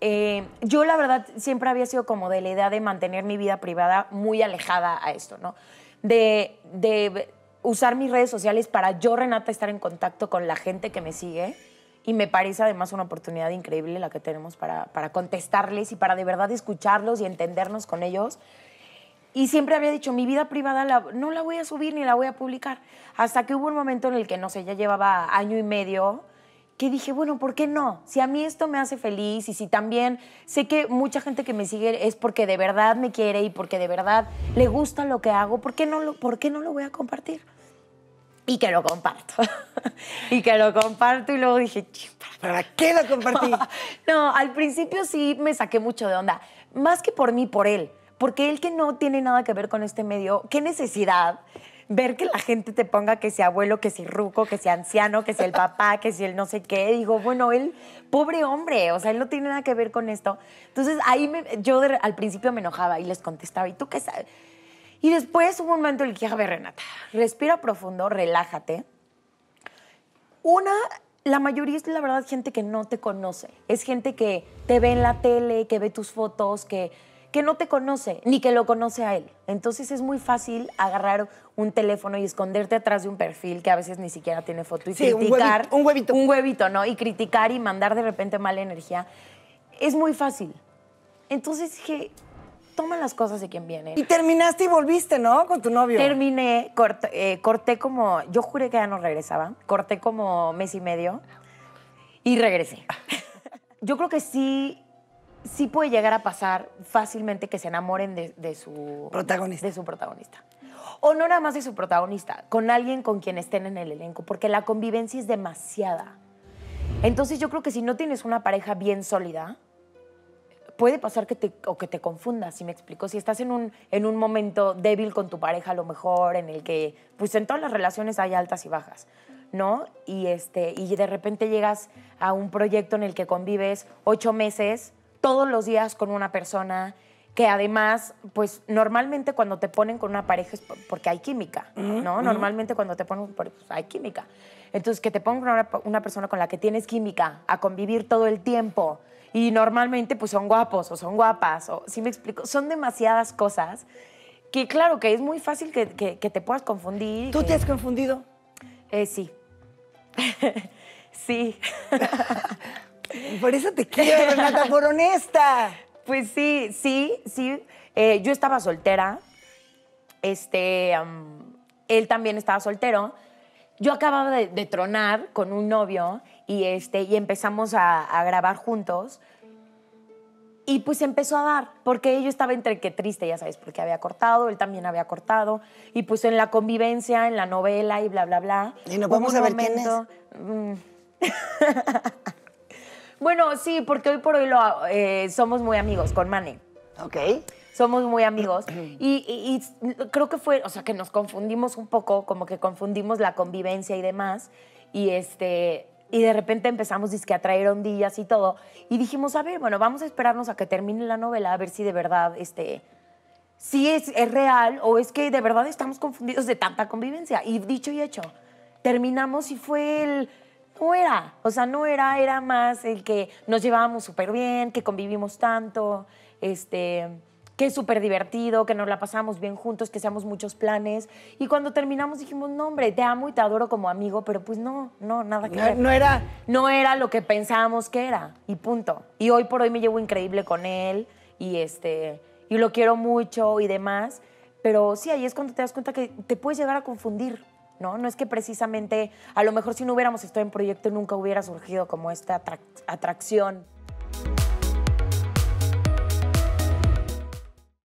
este, yo la verdad siempre había sido como de la idea de mantener mi vida privada muy alejada a esto, ¿no? De, de usar mis redes sociales para yo, Renata, estar en contacto con la gente que me sigue. Y me parece además una oportunidad increíble la que tenemos para, para contestarles y para de verdad escucharlos y entendernos con ellos. Y siempre había dicho, mi vida privada la- no la voy a subir ni la voy a publicar. Hasta que hubo un momento en el que, no sé, ya llevaba año y medio, que dije, bueno, ¿por qué no? Si a mí esto me hace feliz y si también sé que mucha gente que me sigue es porque de verdad me quiere y porque de verdad le gusta lo que hago, ¿por qué no lo, por qué no lo voy a compartir? Y que lo comparto. y que lo comparto y luego dije, "Chin, ¿para ¿Para qué lo compartí? no, al principio sí me saqué mucho de onda. Más que por mí, por él. Porque él que no tiene nada que ver con este medio, qué necesidad ver que la gente te ponga que si abuelo, que si ruco, que si anciano, que si el papá, que si el no sé qué. Digo, bueno, él, pobre hombre, o sea, él no tiene nada que ver con esto. Entonces ahí yo al principio me enojaba y les contestaba, ¿y tú qué sabes? Y después hubo un momento en el que dije, a ver, Renata, respira profundo, relájate. Una, la mayoría es la verdad gente que no te conoce. Es gente que te ve en la tele, que ve tus fotos, que, que no te conoce, ni que lo conoce a él. Entonces es muy fácil agarrar un teléfono y esconderte atrás de un perfil que a veces ni siquiera tiene foto y Sí, un criticar. huevito, un huevito. Un huevito, ¿no? Y criticar y mandar de repente mala energía. Es muy fácil. Entonces dije, toma las cosas de quien viene. Y terminaste y volviste, ¿no? Con tu novio. Terminé, corté, eh, corté como, yo juré que ya no regresaba, corté como mes y medio y regresé. Yo creo que sí, sí puede llegar a pasar fácilmente que se enamoren de, de su Protagonista. De su protagonista. O no nada más de su protagonista, con alguien con quien estén en el elenco, porque la convivencia es demasiada. Entonces yo creo que si no tienes una pareja bien sólida, puede pasar que te, o que te confundas, si me explico. Si estás en un, en un momento débil con tu pareja, a lo mejor, en el que, pues en todas las relaciones hay altas y bajas, ¿no? Y, este, y de repente llegas a un proyecto en el que convives ocho meses, todos los días con una persona, que además, pues normalmente cuando te ponen con una pareja es por- porque hay química, ¿no? Normalmente cuando te ponen, pues, hay química. Entonces, que te pongan con una, una persona con la que tienes química, a convivir todo el tiempo, y normalmente pues son guapos o son guapas, o si me explico, son demasiadas cosas que claro que es muy fácil que, que- que te puedas confundir. ¿Tú que- te has confundido? Eh, sí. sí. Por eso te quiero, Renata, por honesta. Pues sí, sí, sí. Eh, yo estaba soltera. Este, él también estaba soltero. Yo acababa de, de tronar con un novio y, este, y empezamos a, a grabar juntos. Y pues empezó a dar, porque yo estaba entre que triste, ya sabes, porque había cortado, él también había cortado. Y pues en la convivencia, en la novela y bla, bla, bla. Y no hubo podemos un saber quién es. Bueno, sí, porque hoy por hoy lo, eh, somos muy amigos con Mane. Ok. Somos muy amigos. Y, y- y creo que fue, o sea, que nos confundimos un poco, como que confundimos la convivencia y demás. Y este. Y de repente empezamos dizque, a traer ondillas y todo. Y dijimos, a ver, bueno, vamos a esperarnos a que termine la novela, a ver si de verdad, este, si es, es real o es que de verdad estamos confundidos de tanta convivencia. Y dicho y hecho, terminamos y fue el... No era, o sea, no era, era más el que nos llevábamos súper bien, que convivimos tanto, este, que es súper divertido, que nos la pasamos bien juntos, que hacíamos muchos planes. Y cuando terminamos dijimos, no, hombre, te amo y te adoro como amigo, pero pues no, no, nada que No, ver no era. no era lo que pensábamos que era y punto. Y hoy por hoy me llevo increíble con él y este y lo quiero mucho y demás, pero sí ahí es cuando te das cuenta que te puedes llegar a confundir, ¿no? No es que precisamente a lo mejor si no hubiéramos estado en proyecto nunca hubiera surgido como esta atrac- atracción.